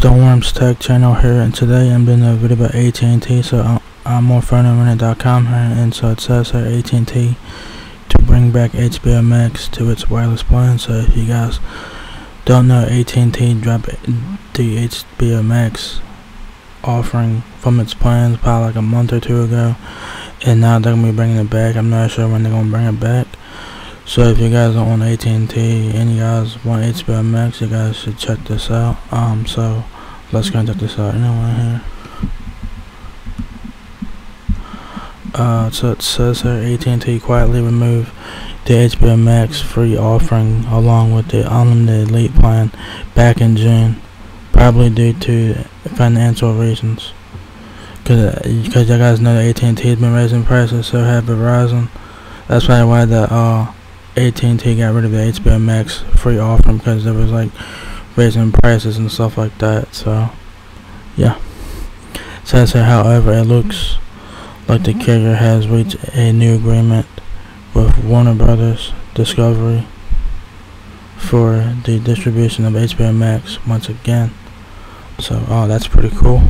Stormworms Tech channel here and today I'm doing a video about AT&T so I'm on PhoneArena.com here and so it says here AT&T to bring back HBO Max to its wireless plan so if you guys don't know AT&T dropped the HBO Max offering from its plans probably like a month or two ago and now they're going to be bringing it back. I'm not sure when they're going to bring it back so if you guys don't want AT&T and you guys want HBO Max, you guys should check this out. Um, so let's go and check this out anyway here. Uh, so it says here AT&T quietly removed the HBO Max free offering along with the unlimited elite plan back in June, probably due to financial reasons. Cause, cause you guys know that AT&T has been raising prices, so have Verizon. That's probably why the uh AT&T got rid of the HBO Max free offering because there was like raising prices and stuff like that. So, yeah. Says here, however, it looks like the carrier has reached a new agreement with Warner Brothers Discovery for the distribution of HBO Max once again. So, oh, that's pretty cool.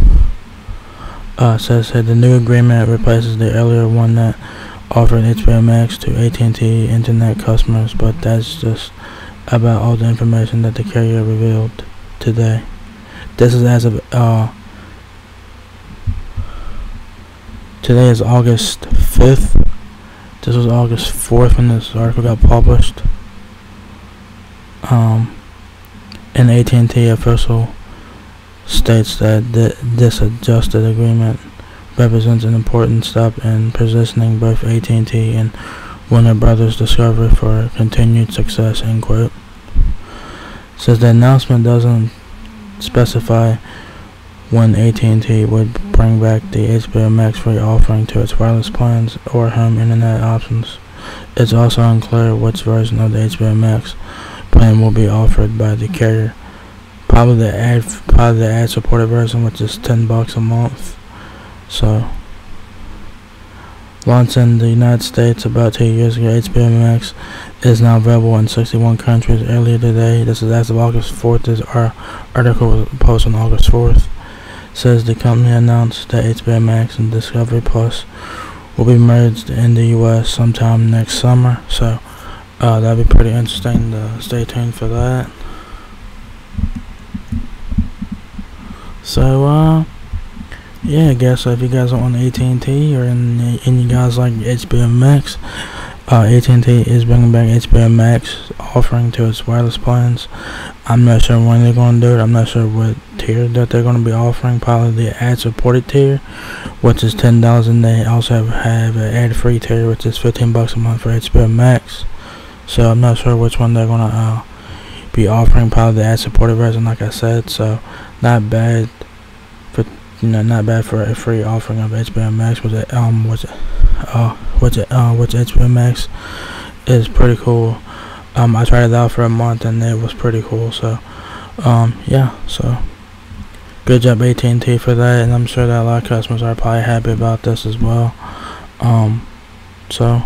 Uh, says here the new agreement replaces the earlier one that offered HBO Max to AT&T internet customers, but that's just about all the information that the carrier revealed today. This is as of uh, today is August 5th. This was August 4th when this article got published. Um, and AT&T official states that th this adjusted agreement represents an important step in positioning both AT&T and Warner Brothers Discovery for continued success, end quote. Says the announcement doesn't specify when AT&T would bring back the HBO Max free offering to its wireless plans or home internet options. It's also unclear which version of the HBO Max plan will be offered by the carrier. Probably the ad, probably the ad-supported version, which is 10 bucks a month. So, launched in the United States about two years ago, HBO Max is now available in 61 countries earlier today. This is as of August 4th. This our article was posted on August 4th. Says the company announced that HBO Max and Discovery Plus will be merged in the U.S. sometime next summer. So, uh, that'd be pretty interesting. To stay tuned for that. So, uh yeah, I guess if you guys are on AT&T or in, and you guys like HBO Max, uh, AT&T is bringing back HBO Max offering to its wireless plans. I'm not sure when they're going to do it. I'm not sure what tier that they're going to be offering. Probably the ad-supported tier, which is ten dollars, and they also have, have an ad-free tier, which is fifteen bucks a month for HBO Max. So I'm not sure which one they're going to uh, be offering. Probably the ad-supported version, like I said. So not bad you know, not bad for a free offering of HBO Max. Was it um, was it, uh, what's it, uh, what's HBO Max is pretty cool. Um, I tried it out for a month and it was pretty cool. So, um, yeah, so good job AT&T for that, and I'm sure that a lot of customers are probably happy about this as well. Um, so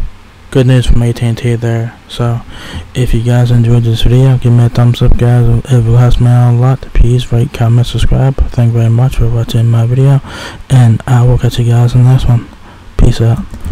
good news from AT&T there. So, if you guys enjoyed this video, give me a thumbs up, guys. If It help me out a lot. Please rate, comment, subscribe. Thank you very much for watching my video, and I will catch you guys in the next one. Peace out.